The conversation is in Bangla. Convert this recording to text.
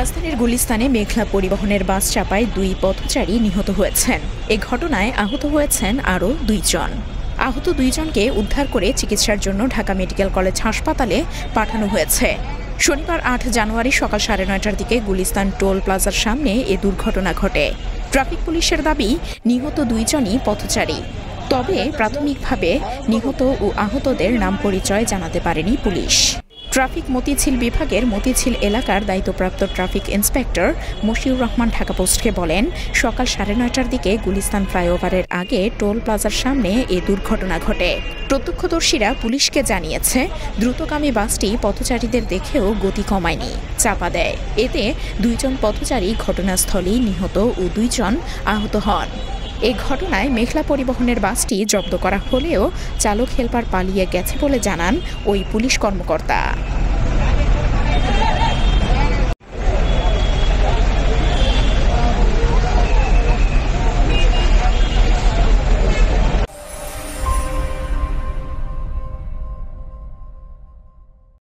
রাজধানীর গুলিস্তানে মেঘলা পরিবহনের বাস চাপায় দুই পথচারী নিহত হয়েছেন। এ ঘটনায় আহত হয়েছেন আরও দুইজন। আহত দুইজনকে উদ্ধার করে চিকিৎসার জন্য ঢাকা মেডিকেল কলেজ হাসপাতালে পাঠানো হয়েছে। শনিবার আট জানুয়ারি সকাল সাড়ে নয়টার দিকে গুলিস্তান টোল প্লাজার সামনে এ দুর্ঘটনা ঘটে। ট্রাফিক পুলিশের দাবি, নিহত দুইজনই পথচারী। তবে প্রাথমিকভাবে নিহত ও আহতদের নাম পরিচয় জানাতে পারেনি পুলিশ। ট্রাফিক মতিঝিল বিভাগের মতিঝিল এলাকার দায়িত্বপ্রাপ্ত ট্রাফিক ইন্সপেক্টর মশিউর রহমান ঢাকা পোস্টকে বলেন, সকাল সাড়ে নয়টার দিকে গুলিস্তান ফ্লাইওভারের আগে টোল প্লাজার সামনে এ দুর্ঘটনা ঘটে। প্রত্যক্ষদর্শীরা পুলিশকে জানিয়েছে, দ্রুতগামী বাসটি পথচারীদের দেখেও গতি কমায়নি, চাপা দেয়। এতে দুইজন পথচারী ঘটনাস্থলেই নিহত ও দুইজন আহত হন। এ ঘটনায় মেঘলা পরিবহনের বাসটি জব্দ করা হলেও চালক হেলপার পালিয়ে গেছে বলে জানান ওই পুলিশ কর্মকর্তা।